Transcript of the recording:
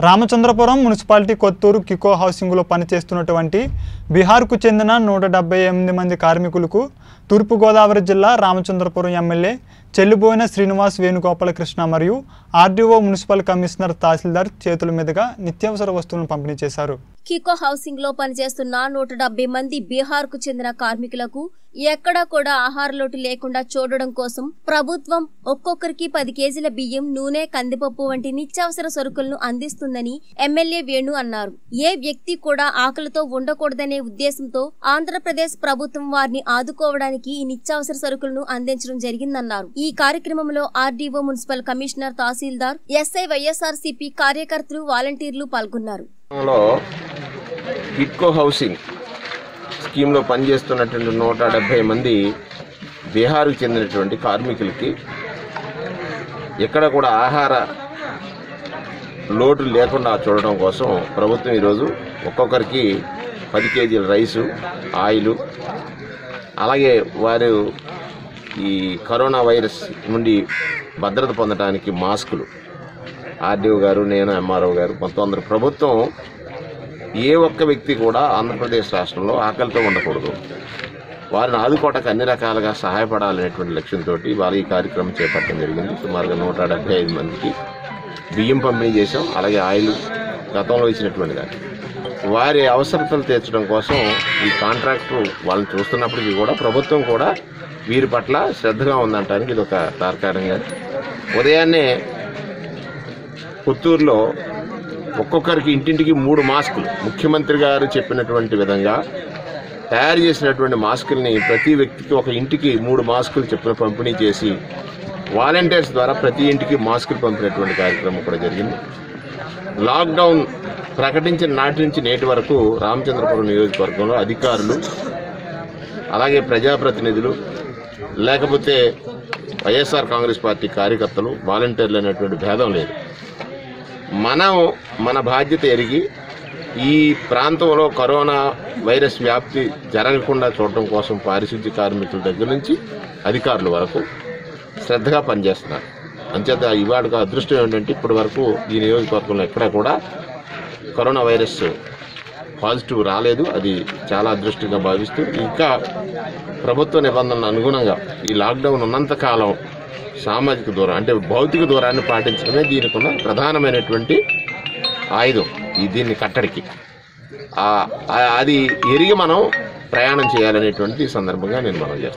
Ramachandrapuram municipality Kothuru కికో హౌసింగ్లో పనిచేస్తున్నటువంటి బీహార్కు చెందిన నూట ఎనిమిది మంది కార్మికులకు తూర్పుగోదావరి జిల్లా రామచంద్రపురం ఎమ్మెల్యే చెల్లిపోయిన శ్రీనివాస్ వేణుగోపాలకృష్ణ మరియు ఆర్డీఓ మున్సిపల్ కమిషనర్ తహసీల్దార్ చేతుల మీదుగా నిత్యావసర వస్తువులను పంపిణీ చేశారు. కికో హౌసింగ్లో పనిచేస్తున్న నూట డెబ్బై మంది బీహార్కు చెందిన కార్మికులకు ఎక్కడా కూడా ఆహార లోటు లేకుండా చూడడం కోసం ప్రభుత్వం ఒక్కొక్కరికి పది కేజీల బియ్యం నూనె కందిపప్పు వంటి నిత్యావసర సరుకులను అందిస్తుందని ఎమ్మెల్యే వేణు అన్నారు. ఏ వ్యక్తి కూడా ఆకలితో ఉండకూడదనే ఉద్దేశంతో ఆంధ్రప్రదేశ్ ప్రభుత్వం వారిని ఆదుకోవడానికి ఈ నిత్యావసర సరుకులను అందించడం జరిగిందన్నారు. ఈ కార్యక్రమంలో RDO municipal commissioner tehsildar SI YSRCP కార్యకర్తలు వాలంటీర్లు పాల్గొన్నారు. లో హౌసింగ్ స్కీమ్లో పనిచేస్తున్నటువంటి నూట డెబ్బై మంది బీహార్కు చెందినటువంటి కార్మికులకి ఎక్కడ కూడా ఆహార లోటు లేకుండా చూడడం కోసం ప్రభుత్వం ఈరోజు ఒక్కొక్కరికి పది కేజీల రైసు ఆయిల్ అలాగే వారు ఈ కరోనా వైరస్ నుండి భద్రత పొందడానికి మాస్కులు. ఆర్డీఓ గారు నేను ఎంఆర్ఓ గారు మొత్తం అందరూ. ప్రభుత్వం ఏ ఒక్క వ్యక్తి కూడా ఆంధ్రప్రదేశ్ రాష్ట్రంలో ఆకలితో ఉండకూడదు. వారిని ఆదుకోవటానికి అన్ని రకాలుగా సహాయపడాలనేటువంటి లక్ష్యంతో ఇవాళ ఈ కార్యక్రమం చేపట్టడం జరిగింది. సుమారుగా నూట డెబ్బై ఐదు మందికి బియ్యం పంపిణీ చేశాం. అలాగే ఆయిల్ గతంలో ఇచ్చినటువంటి దాన్ని. వారి అవసరతలు తీర్చడం కోసం ఈ కాంట్రాక్టు వాళ్ళని చూస్తున్నప్పటికీ కూడా ప్రభుత్వం కూడా వీరి పట్ల శ్రద్ధగా ఉందంటానికి ఇది ఒక తార్కాణంగా ఉదయాన్నే పుత్తూరులో ఒక్కొక్కరికి ఇంటింటికి మూడు మాస్కులు. ముఖ్యమంత్రి గారు చెప్పినటువంటి విధంగా తయారు చేసినటువంటి మాస్కుల్ని ప్రతి వ్యక్తికి ఒక ఇంటికి మూడు మాస్కులు చెప్పిన పంపిణీ చేసి వాలంటీర్స్ ద్వారా ప్రతి ఇంటికి మాస్కులు పంపినటువంటి కార్యక్రమం కూడా జరిగింది. లాక్డౌన్ ప్రకటించిన నాటి నుంచి నేటి వరకు రామచంద్రపురం నియోజకవర్గంలో అధికారులు అలాగే ప్రజాప్రతినిధులు లేకపోతే వైఎస్ఆర్ కాంగ్రెస్ పార్టీ కార్యకర్తలు వాలంటీర్లు అనేటువంటి భేదం లేదు. మనం మన బాధ్యత ఎరిగి ఈ ప్రాంతంలో కరోనా వైరస్ వ్యాప్తి జరగకుండా చూడటం కోసం పారిశుద్ధ్య కార్మికుల దగ్గర నుంచి అధికారుల వరకు శ్రద్ధగా పనిచేస్తున్నారు. అంచేత ఇవాళ అదృష్టం ఏంటంటే ఇప్పటి వరకు ఈ నియోజకవర్గంలో ఎక్కడా కూడా కరోనా వైరస్ పాజిటివ్ రాలేదు. అది చాలా అదృష్టంగా భావిస్తూ ఇంకా ప్రభుత్వ నిబంధనల అనుగుణంగా ఈ లాక్డౌన్ ఉన్నంత కాలం సామాజిక దూరం అంటే భౌతిక దూరాన్ని పాటించడమే దీనికి ఉన్న ప్రధానమైనటువంటి ఆయుధం ఈ దీన్ని కట్టడికి. అది ఎరిగి మనం ప్రయాణం చేయాలనేటువంటి ఈ సందర్భంగా నేను మనం చేస్తాను.